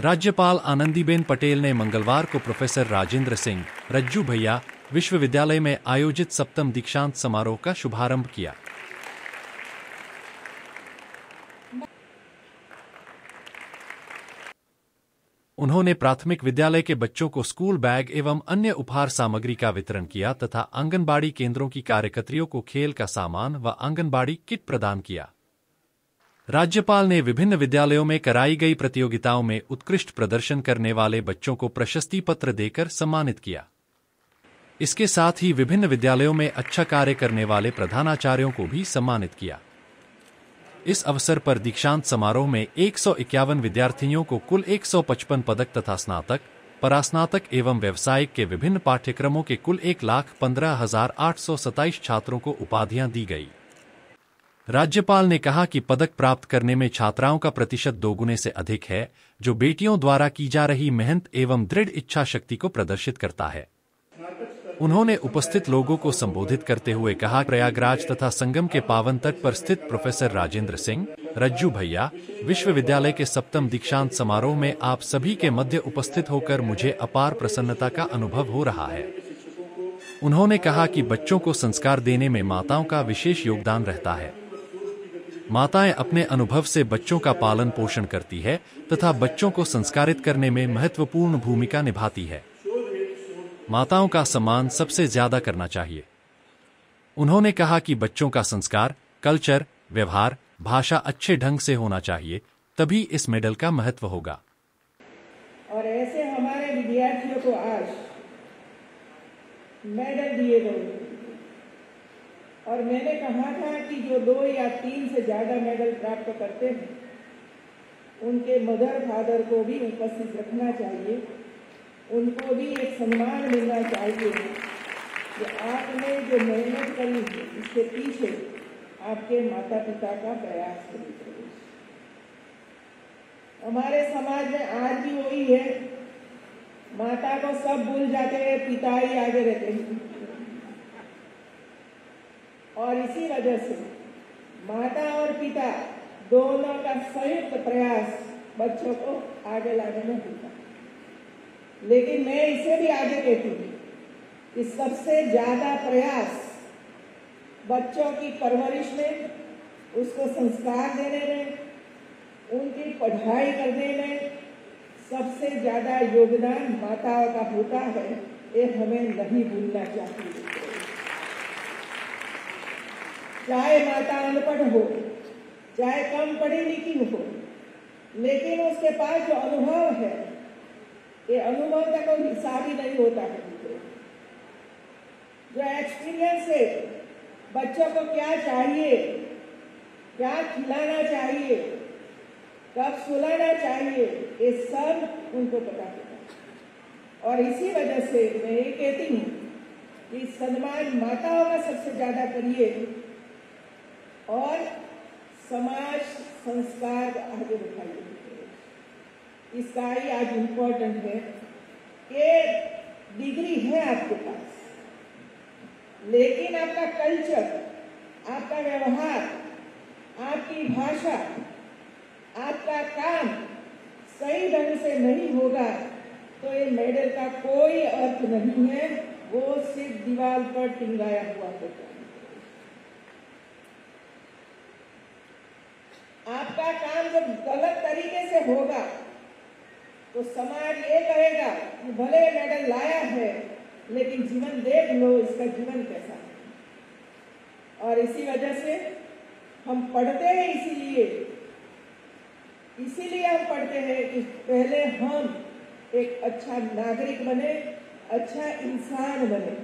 राज्यपाल आनंदीबेन पटेल ने मंगलवार को प्रोफेसर राजेंद्र सिंह, रज्जू भैया, विश्वविद्यालय में आयोजित सप्तम दीक्षांत समारोह का शुभारंभ किया। उन्होंने प्राथमिक विद्यालय के बच्चों को स्कूल बैग एवं अन्य उपहार सामग्री का वितरण किया तथा आंगनबाड़ी केंद्रों की कार्यकर्तियों को खेल का सामान व आंगनबाड़ी किट प्रदान किया। राज्यपाल ने विभिन्न विद्यालयों में कराई गई प्रतियोगिताओं में उत्कृष्ट प्रदर्शन करने वाले बच्चों को प्रशस्ति पत्र देकर सम्मानित किया। इसके साथ ही विभिन्न विद्यालयों में अच्छा कार्य करने वाले प्रधानाचार्यों को भी सम्मानित किया। इस अवसर पर दीक्षांत समारोह में एक सौ इक्यावन विद्यार्थियों को कुल 155 पदक तथा स्नातक, परास्नातक एवं व्यवसायिक के विभिन्न पाठ्यक्रमों के कुल एक लाख पंद्रह हज़ार आठ सौ सताइस छात्रों को उपाधियाँ दी गई। राज्यपाल ने कहा कि पदक प्राप्त करने में छात्राओं का प्रतिशत दोगुने से अधिक है, जो बेटियों द्वारा की जा रही मेहनत एवं दृढ़ इच्छा शक्ति को प्रदर्शित करता है। उन्होंने उपस्थित लोगों को संबोधित करते हुए कहा, प्रयागराज तथा संगम के पावन तट पर स्थित प्रोफेसर राजेंद्र सिंह, रज्जू भैया, विश्वविद्यालय के सप्तम दीक्षांत समारोह में आप सभी के मध्य उपस्थित होकर मुझे अपार प्रसन्नता का अनुभव हो रहा है। उन्होंने कहा कि बच्चों को संस्कार देने में माताओं का विशेष योगदान रहता है। माताएँ अपने अनुभव से बच्चों का पालन पोषण करती है तथा बच्चों को संस्कारित करने में महत्वपूर्ण भूमिका निभाती है। माताओं का सम्मान सबसे ज़्यादा करना चाहिए। उन्होंने कहा कि बच्चों का संस्कार, कल्चर, व्यवहार, भाषा अच्छे ढंग से होना चाहिए, तभी इस मेडल का महत्व होगा। और ऐसे हमारे विद्यार्थियों को आज मेडल दिए गए। और मैंने कहा था कि जो दो या तीन से ज़्यादा मेडल प्राप्त करते हैं, उनके मदर फादर को भी उपस्थित रखना चाहिए। उनको भी एक सम्मान मिलना चाहिए कि आपने जो मेहनत करी है, इसके पीछे आपके माता पिता का प्रयास करी। हमारे समाज में आज भी वही है। माता को सब भूल जाते हैं, पिता ही आगे रहते हैं। और इसी वजह से माता और पिता दोनों का संयुक्त प्रयास बच्चों को आगे लाने में होता लेकिन मैं इसे भी आगे कहती हूँ कि सबसे ज़्यादा प्रयास बच्चों की परवरिश में, उसको संस्कार देने में, उनकी पढ़ाई करने में सबसे ज़्यादा योगदान माताओं का होता है, ये हमें नहीं भूलना चाहिए। चाहे माता अनपढ़ हो, चाहे कम पढ़ी लिखी हो, लेकिन उसके पास जो अनुभव है, ये अनुभव का कोई हिसाब ही नहीं होता है। जो एक्सपीरियंस है, बच्चों को क्या चाहिए, क्या खिलाना चाहिए, कब सुलाना चाहिए, ये सब उनको पता होता और इसी वजह से मैं ये कहती हूँ कि सम्मान माताओं का सबसे ज़्यादा करिए और समाज, संस्कार आगे बढ़ाइए इसका ही। आज इम्पोर्टेंट है। ये डिग्री है आपके पास। लेकिन आपका कल्चर आपका व्यवहार, आपकी भाषा, आपका काम सही ढंग से नहीं होगा तो ये मेडल का कोई अर्थ नहीं है। वो सिर्फ़ दीवार पर टिंगाया हुआ होता है आपका काम जब गलत तरीके से होगा तो समाज ये कहेगा कि भले मेडल लाया है, लेकिन जीवन देख लो, इसका जीवन कैसा है। और इसी वजह से हम पढ़ते हैं इसीलिए इसीलिए हम पढ़ते हैं कि पहले हम एक अच्छा नागरिक बने अच्छा इंसान बने,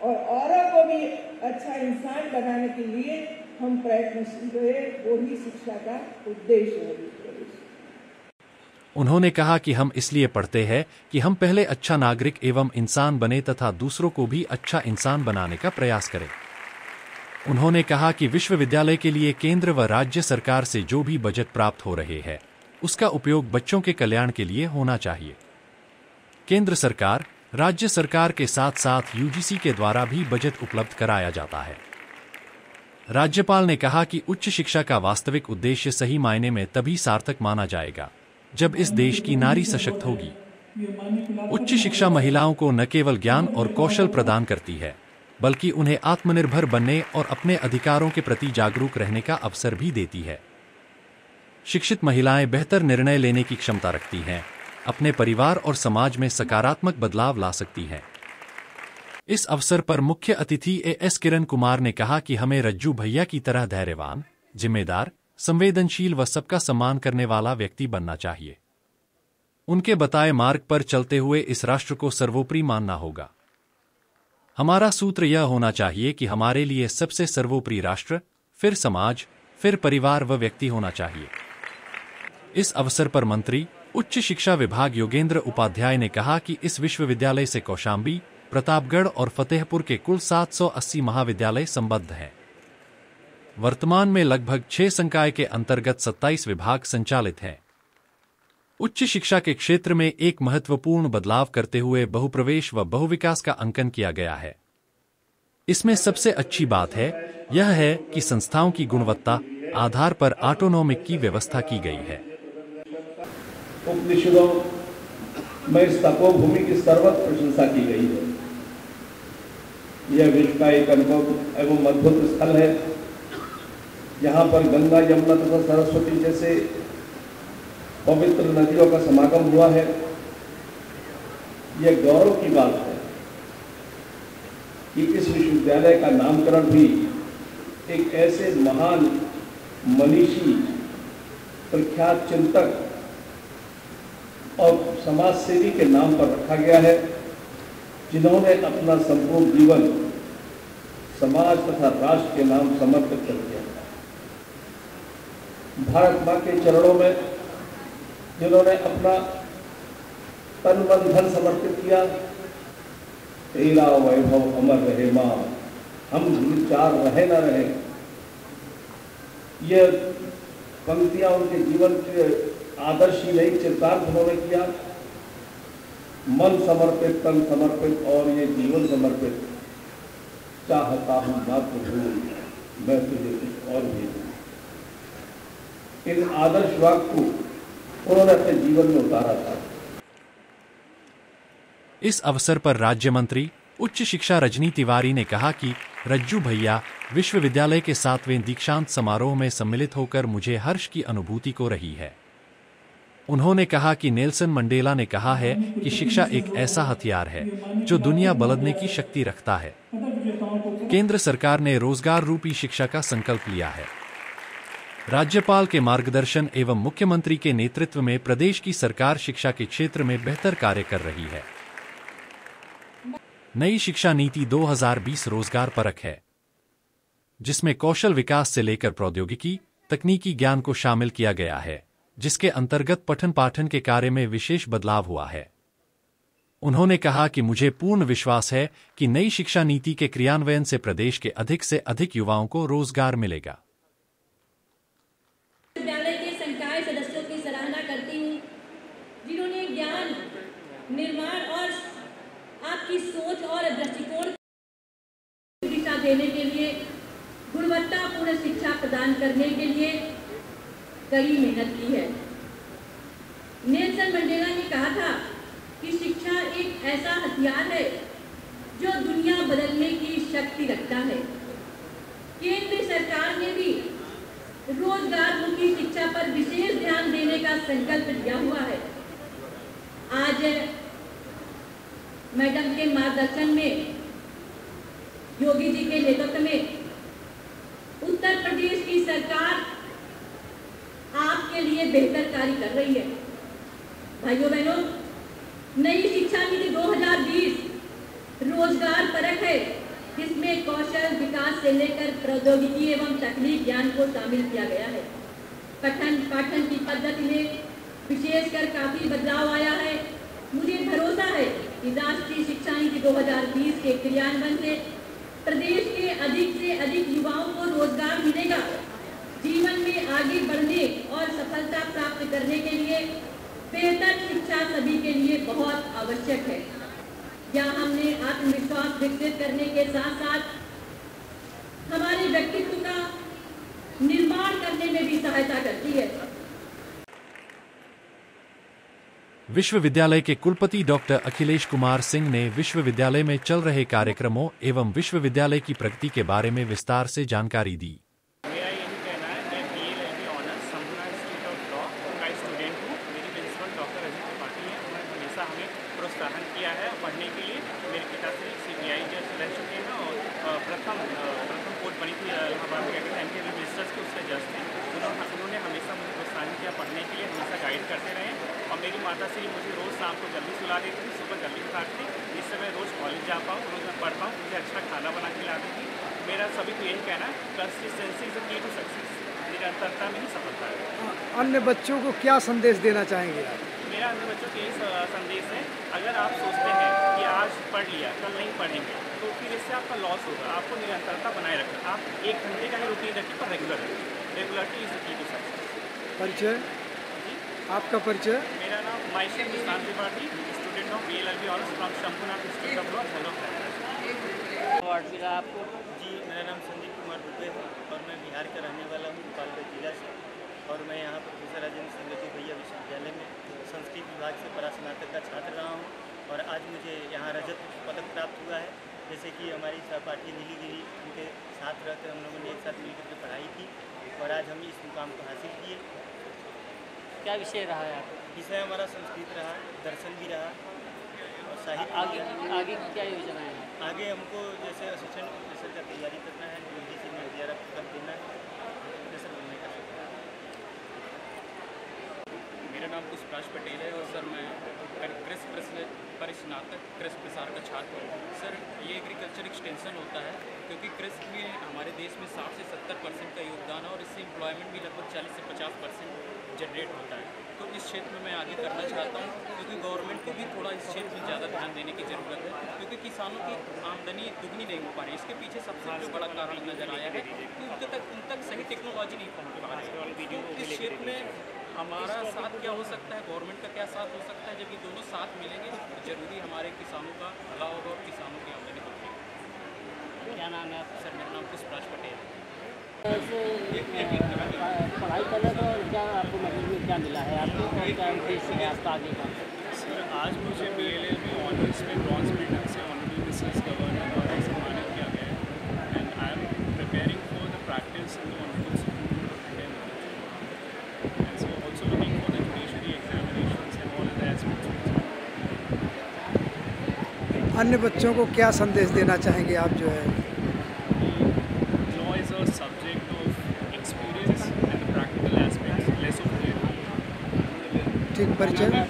और औरों को भी अच्छा इंसान बनाने के लिए हम प्रयत्नशील रहे, वो ही शिक्षा का उद्देश्य है उन्होंने कहा कि हम इसलिए पढ़ते हैं कि हम पहले अच्छा नागरिक एवं इंसान बने तथा दूसरों को भी अच्छा इंसान बनाने का प्रयास करें। उन्होंने कहा कि विश्वविद्यालय के लिए केंद्र व राज्य सरकार से जो भी बजट प्राप्त हो रहे हैं, उसका उपयोग बच्चों के कल्याण के लिए होना चाहिए। केंद्र सरकार, राज्य सरकार के साथ साथ यूजीसी के द्वारा भी बजट उपलब्ध कराया जाता है। राज्यपाल ने कहा कि उच्च शिक्षा का वास्तविक उद्देश्य सही मायने में तभी सार्थक माना जाएगा, जब इस देश की नारी सशक्त होगी। उच्च शिक्षा महिलाओं को न केवल ज्ञान और कौशल प्रदान करती है, बल्कि उन्हें आत्मनिर्भर बनने और अपने अधिकारों के प्रति जागरूक रहने का अवसर भी देती है। शिक्षित महिलाएँ बेहतर निर्णय लेने की क्षमता रखती हैं, अपने परिवार और समाज में सकारात्मक बदलाव ला सकती हैं। इस अवसर पर मुख्य अतिथि ए एस किरण कुमार ने कहा कि हमें रज्जू भैया की तरह धैर्यवान, जिम्मेदार, संवेदनशील व सबका सम्मान करने वाला व्यक्ति बनना चाहिए। उनके बताए मार्ग पर चलते हुए इस राष्ट्र को सर्वोपरि मानना होगा। हमारा सूत्र यह होना चाहिए कि हमारे लिए सबसे सर्वोपरि राष्ट्र, फिर समाज, फिर परिवार व व्यक्ति होना चाहिए। इस अवसर पर मंत्री, उच्च शिक्षा विभाग योगेंद्र उपाध्याय ने कहा कि इस विश्वविद्यालय से कौशाम्बी प्रतापगढ़ और फतेहपुर के कुल 780 महाविद्यालय संबद्ध हैं। वर्तमान में लगभग छह संकाय के अंतर्गत 27 विभाग संचालित हैं। उच्च शिक्षा के क्षेत्र में एक महत्वपूर्ण बदलाव करते हुए बहुप्रवेश व बहुविकास का अंकन किया गया है। इसमें सबसे अच्छी बात है, यह है कि संस्थाओं की गुणवत्ता, आधार पर ऑटोनॉमिक की व्यवस्था की गई है। उपनिषदों में तपोभूमि की सर्वत्र प्रशंसा की गई है। यह विश्व का एक अनुभव एवं अद्भुत स्थल है। यहाँ पर गंगा, यमुना तथा सरस्वती जैसे पवित्र नदियों का समागम हुआ है। यह गौरव की बात है कि इस विश्वविद्यालय का नामकरण भी एक ऐसे महान मनीषी, प्रख्यात चिंतक और समाज सेवी के नाम पर रखा गया है, जिन्होंने अपना संपूर्ण जीवन समाज तथा राष्ट्र के नाम समर्पित कर दिया भारत माँ के चरणों में जिन्होंने अपना तन मन धन समर्पित किया तेरा वैभव, अमर रहे माँ, हम चार रहे ना रहे, ये पंक्तियाँ उनके जीवन के आदर्श ही नहीं चिंतार्थ उन्होंने किया। मन समर्पित, तन समर्पित और ये जीवन समर्पित। चाहता हूँ मात्र भूल मैं तुझे कुछ और भी इन आदर्श वाक्य को उन्होंने अपने जीवन में उतारा था। इस अवसर पर राज्य मंत्री उच्च शिक्षा रजनी तिवारी ने कहा कि, रज्जू भैया, विश्वविद्यालय के सातवें दीक्षांत समारोह में सम्मिलित होकर मुझे हर्ष की अनुभूति को रही है। उन्होंने कहा कि नेल्सन मंडेला ने कहा है कि शिक्षा एक ऐसा हथियार है, जो दुनिया बदलने की शक्ति रखता है। केंद्र सरकार ने रोज़गार रूपी शिक्षा का संकल्प लिया है। राज्यपाल के मार्गदर्शन एवं मुख्यमंत्री के नेतृत्व में प्रदेश की सरकार शिक्षा के क्षेत्र में बेहतर कार्य कर रही है। नई शिक्षा नीति 2020 रोज़गार परक है, जिसमें कौशल विकास से लेकर प्रौद्योगिकी, तकनीकी ज्ञान को शामिल किया गया है, जिसके अंतर्गत पठन पाठन के कार्य में विशेष बदलाव हुआ है। उन्होंने कहा कि मुझे पूर्ण विश्वास है कि नई शिक्षा नीति के क्रियान्वयन से प्रदेश के अधिक से अधिक युवाओं को रोज़गार मिलेगा। सदस्यों की सराहना ज्ञान, निर्माण और आपकी सोच और देने के लिए गुणवत्तापूर्ण शिक्षा प्रदान करने के लिए कड़ी मेहनत की है। नेल्सन मंडेला ने कहा था हथियार है, जो दुनिया बदलने की शक्ति रखता है। केंद्र सरकार ने भी रोज़गार मुखी शिक्षा पर विशेष ध्यान देने का संकल्प लिया हुआ है। आज मैडम के मार्गदर्शन में, योगी जी के नेतृत्व में उत्तर प्रदेश की सरकार आपके लिए बेहतर कार्य कर रही है। भाइयों बहनों नई शिक्षा नीति 2020 रोज़गार परक है। जिसमें कौशल विकास से लेकर प्रौद्योगिकी एवं तकनीक ज्ञान को शामिल किया गया है। पठन पाठन की पद्धति में विशेषकर काफ़ी बदलाव आया है। मुझे भरोसा है कि राष्ट्रीय शिक्षा नीति 2020 के क्रियान्वयन से प्रदेश के अधिक से अधिक युवाओं को रोज़गार मिलेगा। जीवन में आगे बढ़ने और सफलता प्राप्त करने के लिए बेहतर शिक्षा सभी के लिए बहुत आवश्यक है। या हमने आत्मविश्वास विकसित करने के साथ साथ हमारे व्यक्तित्व का निर्माण करने में भी सहायता करती है? विश्वविद्यालय के कुलपति डॉक्टर अखिलेश कुमार सिंह ने विश्वविद्यालय में चल रहे कार्यक्रमों एवं विश्वविद्यालय की प्रगति के बारे में विस्तार से जानकारी दी मेरा यही कहना है मैं B L L B honours Sampurn institute of law का स्टूडेंट हूँ मेरी प्रिंसिपल डॉक्टर अजीत त्रिपाठी हैं उन्होंने हमेशा हमें प्रोत्साहन किया है पढ़ने के लिए मेरे पिताश्री सी बी आई जज रह चुके हैं और अ, प्रथम अ, प्रथम कोर्ट बनी थी अ, इलाहाबाद में कहते हैं एम के मिनिस्टर्स के उसके जज थे उन्होंने उन्होंने हमेशा मुझे प्रोत्साहन किया पढ़ने के लिए हमेशा गाइड करते रहे और मेरी माता श्री मुझे रोज़ शाम को जल्दी सुला देती थी सुबह जल्दी उठाती थी। जिससे मैं रोज़ कॉलेज जा पाऊँ रोज़ मैं पढ़ पाऊँ मुझे अच्छा खाना बना के लाती थी। मेरा सभी को यही कहना consistency is key to success निरंतरता में ही सफलता है। अन्य बच्चों को क्या संदेश देना चाहेंगे आप? मेरा अन्य बच्चों को यही संदेश है अगर आप सोचते हैं कि आज पढ़ लिया कल नहीं पढ़ेंगे तो फिर इससे आपका लॉस होगा। आपको निरंतरता बनाए रखना। आप एक घंटे का ही रूटीन रखिए पर रेगुलर रखिए regularity is key to success परिचय? आपका परिचय? मेरा नाम Histan Tripathi student of B L L B honours from Shambhunath institute of law award मिला आपको? जी मेरा नाम संदीप कुमार दुबे है और मैं बिहार का रहने वाला हूँ गोपालगंज जिला से। और मैं यहाँ प्रोफेसर राजेंद्र संगति भैया विश्वविद्यालय में संस्कृत विभाग से परास्नातक का छात्र रहा हूँ और आज मुझे यहाँ रजत पदक प्राप्त हुआ है। जैसे कि हमारी सहपाठी नीली गिरी उनके साथ रहकर हम लोगों ने एक साथ मिलकर के पढ़ाई की और आज हम इस मुकाम को हासिल किए। क्या विषय रहा है विषय हमारा संस्कृत रहा दर्शन भी रहा और साहित्य आगे आगे की क्या योजनाएँ हैं? आगे हमको जैसे असिस्टेंट प्रोफेसर का तैयारी करना है यूजी से में वगैरह पकड़ देना है प्रोफेसर बनने का है। मेरा नाम पुष्पराज पटेल है और सर मैं कृषि प्रश्न परिस्नातक कृषि प्रसार का छात्र हूँ। सर ये एग्रीकल्चर एक्सटेंशन होता है क्योंकि कृषि में हमारे देश में 60 से 70 परसेंट का योगदान है और इससे एम्प्लॉयमेंट भी लगभग 40 से 50 परसेंट जनरेट होता है। तो इस क्षेत्र में मैं आगे करना चाहता हूँ, क्योंकि गवर्नमेंट को भी थोड़ा इस क्षेत्र में ज़्यादा ध्यान देने की ज़रूरत है, क्योंकि किसानों की आमदनी दुगनी नहीं हो पा रही इसके पीछे सबसे जो बड़ा कारण नज़र आया है कि उनके तक, उन तक सही टेक्नोलॉजी नहीं पहुँच पा रही है। तो इस क्षेत्र में हमारा साथ क्या हो सकता है? गवर्नमेंट का क्या साथ हो सकता है? जब ये दोनों साथ मिलेंगे तो ज़रूरी हमारे किसानों का भला होगा और किसानों की आमदनी होगी। क्या नाम है सर, मेरा नाम पुष्पराज पटेल। है पढ़ाई कर रहे तो क्या आपको मतलब क्या मिला है? आपको क्या उद्देश्य है आपका आगे का? सर आज मुझे बी एल एल में ऑनर्स में ब्रॉन्ज मेडल से ऑनरेबल बिज़नेस गवर्नर द्वारा सम्मानित किया गया है। And I am preparing for the practice in the honourable India and so also looking for the judiciary examinations and all other aspects अन्य बच्चों को क्या संदेश देना चाहेंगे आप जो है? ठीक परिचय।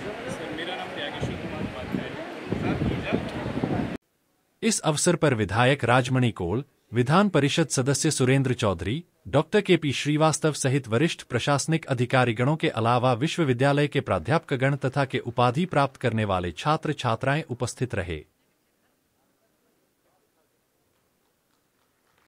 इस अवसर पर विधायक राजमणि कोल, विधान परिषद सदस्य Surendra Chaudhary, doctor K P Srivastava सहित वरिष्ठ प्रशासनिक अधिकारीगणों के अलावा विश्वविद्यालय के प्राध्यापकगण तथा के उपाधि प्राप्त करने वाले छात्र छात्राएँ उपस्थित रहे।